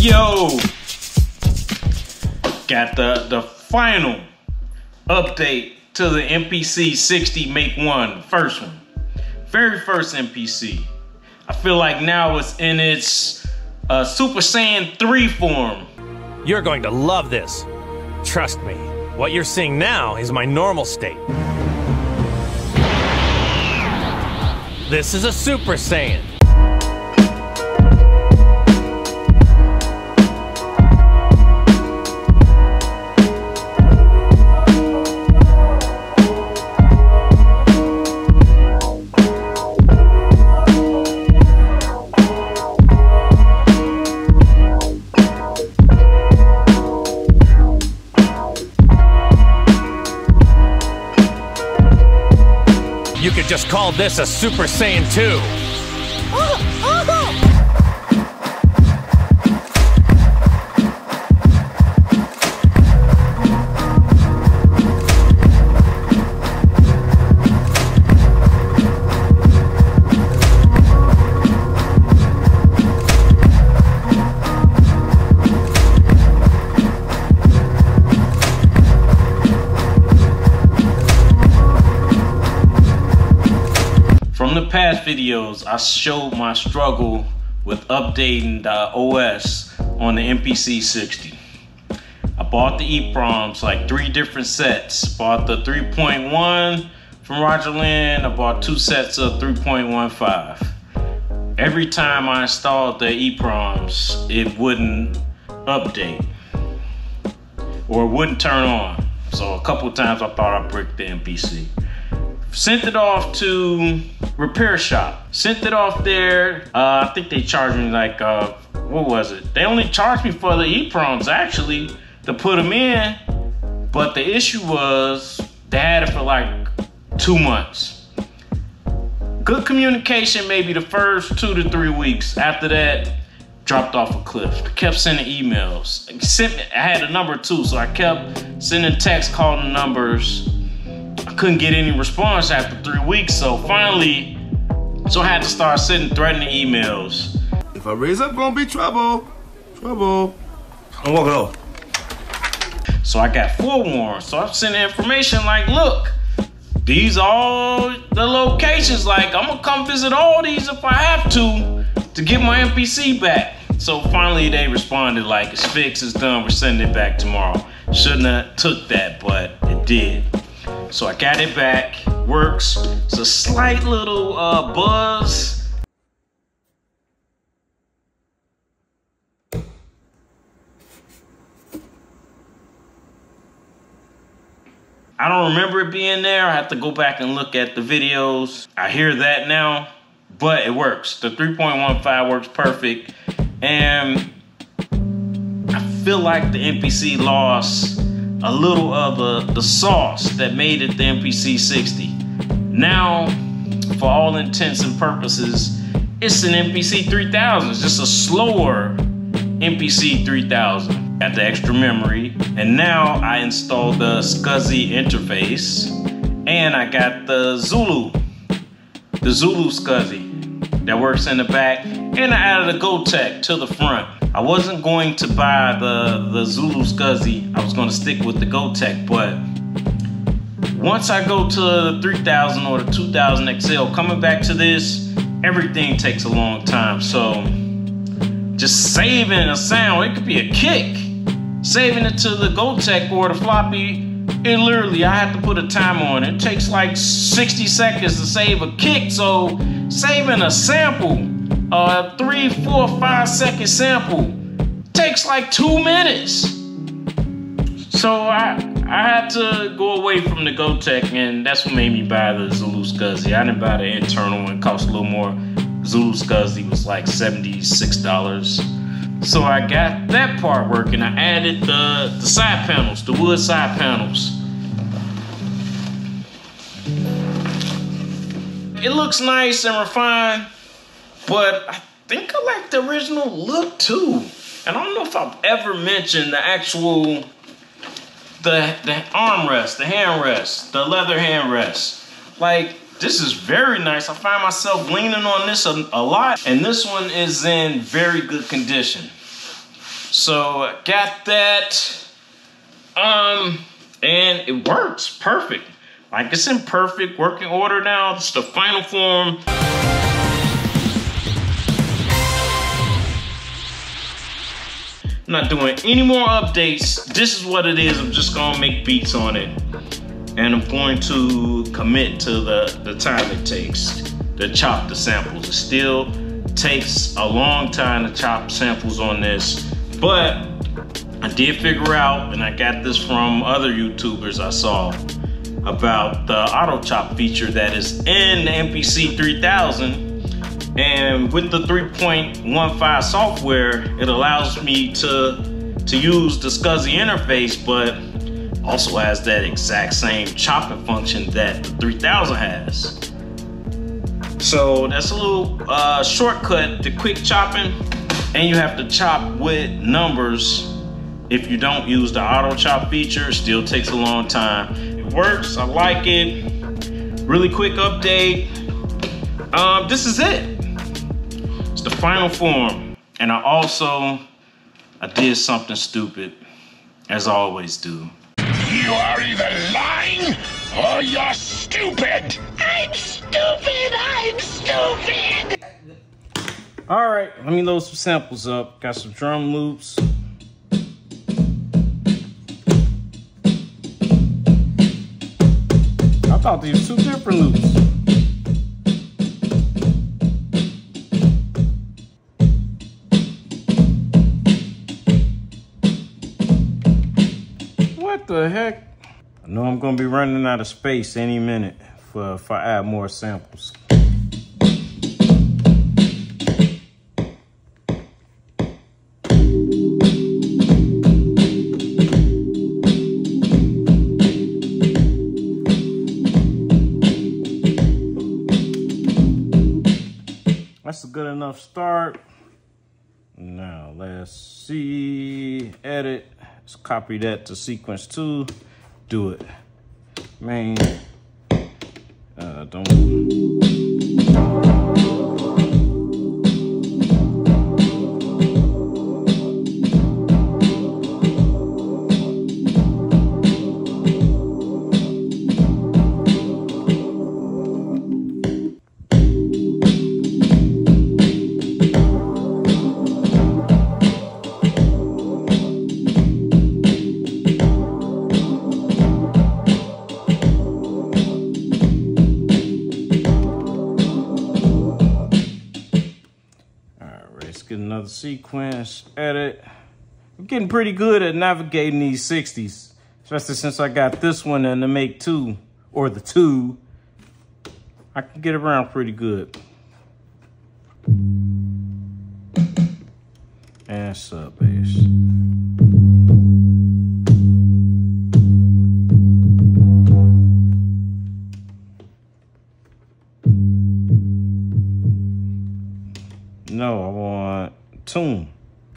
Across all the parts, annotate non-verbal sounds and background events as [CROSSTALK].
Yo! Got the, the final update to the MPC 60 Make 1, first one. Very first MPC. I feel like now it's in its uh, Super Saiyan 3 form. You're going to love this. Trust me, what you're seeing now is my normal state. This is a Super Saiyan. This a Super Saiyan 2. Past videos, I showed my struggle with updating the OS on the MPC 60. I bought the EEPROMs, like three different sets. Bought the 3.1 from Roger Linn. I bought two sets of 3.15. Every time I installed the EEPROMs, it wouldn't update or it wouldn't turn on. So a couple times I thought I bricked the MPC sent it off to repair shop. Sent it off there. Uh, i think they charged me like uh, what was it? They only charged me for the eproms actually to put them in. But the issue was they had it for like two months. Good communication maybe the first two to three weeks. After that dropped off a cliff. I kept sending emails. Sent me, i had a number too so i kept sending texts calling numbers I couldn't get any response after three weeks, so finally, so I had to start sending threatening emails. If I raise up, gonna be trouble. Trouble. I'm walking off. So I got forewarned. So I'm sending information like, look, these all the locations. Like, I'm gonna come visit all these if I have to to get my MPC back. So finally they responded like, it's fixed, it's done, we're sending it back tomorrow. Shouldn't have took that, but it did. So I got it back, works. It's a slight little uh, buzz. I don't remember it being there. I have to go back and look at the videos. I hear that now, but it works. The 3.15 works perfect. And I feel like the MPC lost a little of the, the sauce that made it the MPC 60. Now, for all intents and purposes, it's an MPC 3000. It's just a slower MPC 3000. Got the extra memory, and now I installed the SCSI interface, and I got the Zulu, the Zulu SCSI that works in the back, and I added a Gotek to the front. I wasn't going to buy the, the Zulu SCSI. I was going to stick with the Gotek, but once I go to the 3000 or the 2000 XL, coming back to this, everything takes a long time. So just saving a sound, it could be a kick. Saving it to the Gotek or the floppy, it literally, I have to put a time on it. Takes like 60 seconds to save a kick. So saving a sample a three, four, five second sample takes like two minutes. So I I had to go away from the Gotek, and that's what made me buy the Zulu SCSI. I didn't buy the internal one; cost a little more. Zulu SCSI was like seventy-six dollars. So I got that part working. I added the the side panels, the wood side panels. It looks nice and refined. But I think I like the original look too. And I don't know if I've ever mentioned the actual the the armrest, the handrest, the leather handrest. Like this is very nice. I find myself leaning on this a, a lot, and this one is in very good condition. So got that. Um, and it works perfect. Like it's in perfect working order now. It's the final form. Not doing any more updates. This is what it is. I'm just gonna make beats on it. And I'm going to commit to the, the time it takes to chop the samples. It still takes a long time to chop samples on this, but I did figure out, and I got this from other YouTubers I saw, about the auto chop feature that is in the MPC 3000 and with the 3.15 software, it allows me to, to use the SCSI interface, but also has that exact same chopping function that the 3000 has. So that's a little uh, shortcut to quick chopping, and you have to chop with numbers. If you don't use the auto chop feature, it still takes a long time. It works, I like it. Really quick update. Um, this is it. It's the final form. And I also, I did something stupid, as I always do. You are either lying or you're stupid. I'm stupid. I'm stupid. All right, let me load some samples up. Got some drum loops. I thought these were two different loops. The heck? I know I'm gonna be running out of space any minute for if I add more samples. That's a good enough start. Now let's see, edit. Let's copy that to sequence two, do it. Main, uh, don't. Sequence, edit. I'm getting pretty good at navigating these 60s, especially since I got this one and the Make 2, or the 2. I can get around pretty good. And sub bass. Tune.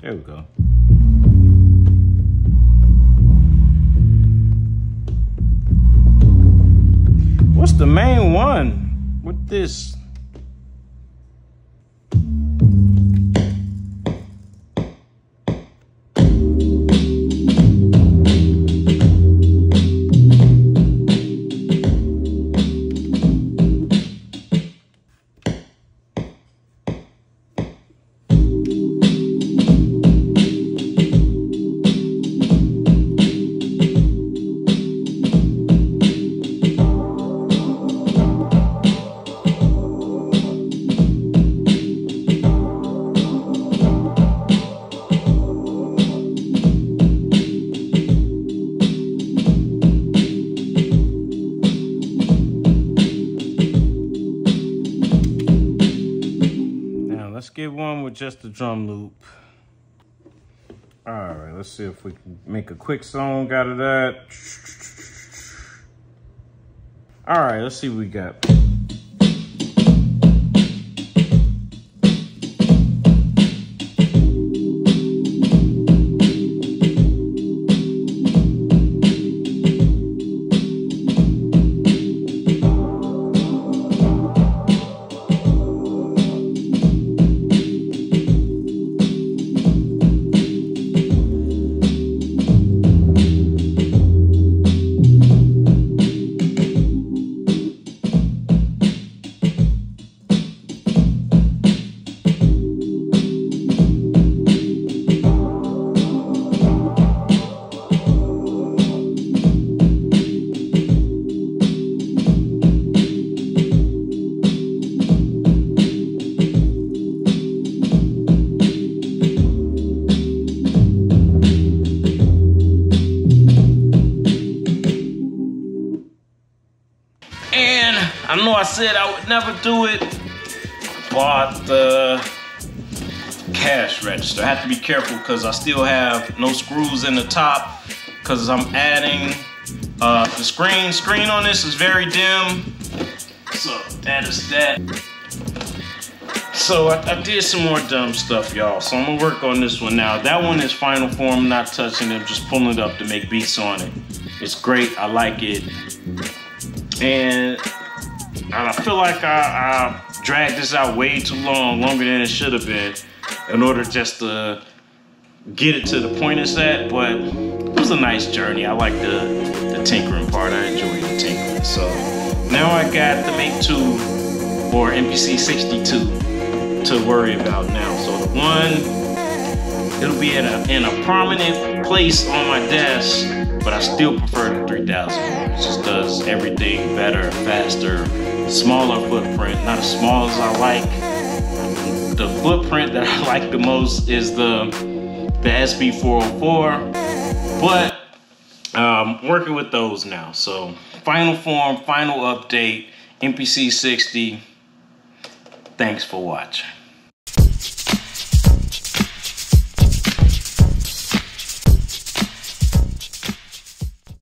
There we go. What's the main one with this? One with just the drum loop. All right, let's see if we can make a quick song out of that. All right, let's see what we got. I know I said I would never do it. Bought the cash register. I have to be careful because I still have no screws in the top because I'm adding uh, the screen. Screen on this is very dim. So that is that. So I, I, did some more dumb stuff, y'all. So I'm gonna work on this one now. That one is final form, not touching it, just pulling it up to make beats on it. It's great, I like it. And, and I feel like I, I dragged this out way too long, longer than it should have been, in order just to get it to the point it's at, but it was a nice journey. I like the, the tinkering part. I enjoy the tinkering. So now I got the Make 2 or MPC 62 to worry about now. So the one, it'll be in a, in a prominent place on my desk, but I still prefer the 3000. It just does everything better, faster, smaller footprint, not as small as I like. The footprint that I [LAUGHS] like the most is the, the SP404, but um, working with those now. So final form, final update, MPC 60. Thanks for watching.